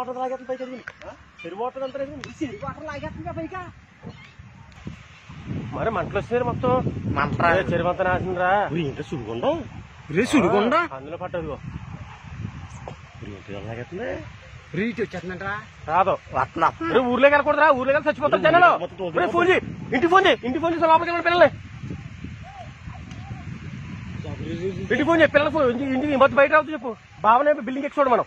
water లాగేస్తుంది పైకి ఎదిగింది చెరు వాటర్ అంతా చెరు వాటర్ పైకా మరి మంటలు వస్తున్నారు మొత్తం మంట చెరువు అంతా నాసిందిరా ఏంటో సుడిగుండం రే సుడిగుండ అందులో పట్టదు రాదు అట్లా ఊర్లోకి వెళ్ళకూడదురా ఊర్లోకి వెళ్ళి చచ్చిపోతారు జనాలు ఫోన్ చేయి ఇంటి ఫోన్ చేయి ఇంటి ఫోన్ చేసి లోపలికి వెళ్ళిన ఇంటి ఫోన్ చేయి పిల్లల ఫోన్ ఇంటి మధ్య బయట రావద్దు చెప్పు బాబు బిల్డింగ్ ఎక్కి చూడ మనం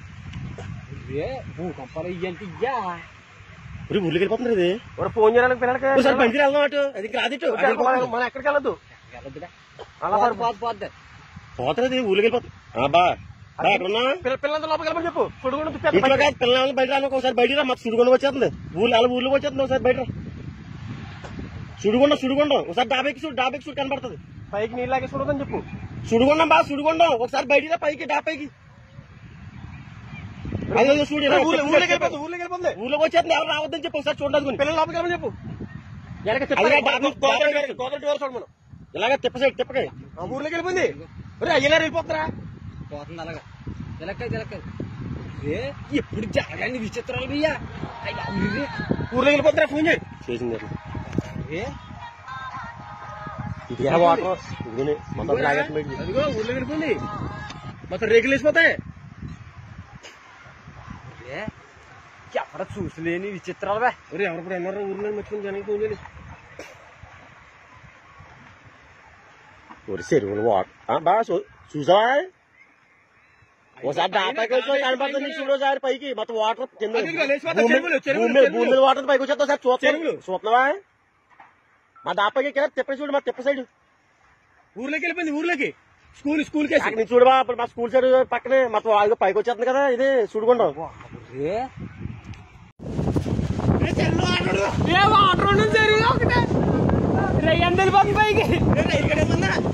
ఏ భూకంపాలు ఇయ్యంటే ఇయ్యా ఇప్పుడు ఊర్లోకి వెళ్ళిపోతున్నారు ఇది ఒక ఫోన్ చేయడానికి పిల్లలకి సార్ పంచి వెళ్దాం అటు అది రాదు మనం ఎక్కడికి వెళ్ళదు అలా పోదు పోద్ది పోతుంది ఊళ్ళకి వెళ్ళిపోతుంది బా ఎక్కడున్నా పిల్లలంతా లోపలికి వెళ్ళమని చెప్పు చూడుకుంటూ పిల్లలు బయట రాను ఒకసారి బయట రా మాకు చూడుకుండా వచ్చేస్తుంది ఊళ్ళు అలా ఊళ్ళోకి వచ్చేస్తుంది ఒకసారి బయట సుడిగుండం సుడిగుండం ఒకసారి డాబేకి చూడు డాబేకి చూడు కనబడుతుంది పైకి నీళ్ళకి చూడదని చెప్పు సుడిగుండం బాగా సుడిగుండం ఒకసారి బయట పైకి డాబైకి అదిలో చూడు ఊలేకెళ్ళిపోతు ఊలేకెళ్ళిపోదే ఊలేకొచ్చట్లేదు రావొదని చెప్పా సార్ చూడనదుకొని పిల్లల దగ్గరని చెప్పు ఎరగతిప్పా కొడర్ దగ్గర కొడర్ తీరసొంను ఎలాగ తిప్పసే తిప్పక ఊర్లేకెళ్ళిపోయిందిరేయ్ ఇల్లారెళ్ళిపోతరా తోస్తున అలగా జిలక జిలక ఏ ఇది పిడి జా రని విచిత్రాల బయ్యా అయ్యా ఊర్లేకెళ్ళిపోతరా నుంజే చేజింగం ఏ ఇదహ వాటర్ ఇదనే మత్రాగట్ మెయిది ఊర్లేకెళ్ళిపోయింది మత రేగులేస్ పోతాయ ఏ ఎవడ చూసలేని విచిత్రాలు బా ఒరే ఎవడప్పుడు ఎన్నోరా ఊర్లో మెచ్చుకుని జనానికి ఫోన్ చేయలేదు ఒరి చెరువులు వాడు బాగా చూసావా ఒకసారి డాటాకి వచ్చి కనపడుతుంది చూడు ఒకసారి పైకి మొత్తం వాటర్ కింద భూమి వాటర్ పైకి వచ్చేస్తా సార్ చూస్తాను చూస్తున్నావా మా దాపకి తిప్ప చూడు మా తిప్ప సైడ్ ఊర్లోకి వెళ్ళిపోయింది ఊర్లోకి స్కూల్ స్కూల్ చూడవా మా స్కూల్ సైడ్ పక్కనే మొత్తం వాళ్ళకి పైకి వచ్చేస్తుంది కదా ఇది చూడకుండా వాటర్ సరే ఒకటే రయ్యందరి పని పైకి ఇక్కడే ఉందా ఎక్కడ ఉన్నాడు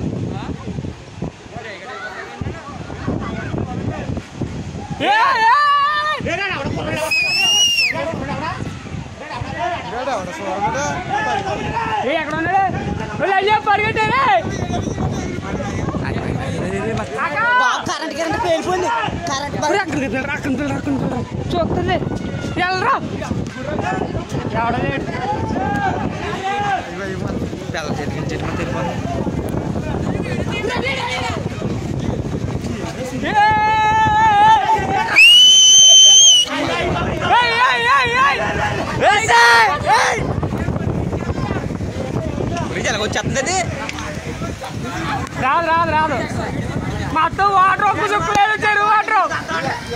పరిగెట్టారే రాకండి రాకండి రాకండి చూస్తుంది వెళ్ళరా పిల్ల చేతికి చెట్టు తెలిపోయి వచ్చేస్తుంది రాదు రాదు రాదు మొత్తం వాటర్ ఒక్క చుక్కలేదు చెడు వాటర్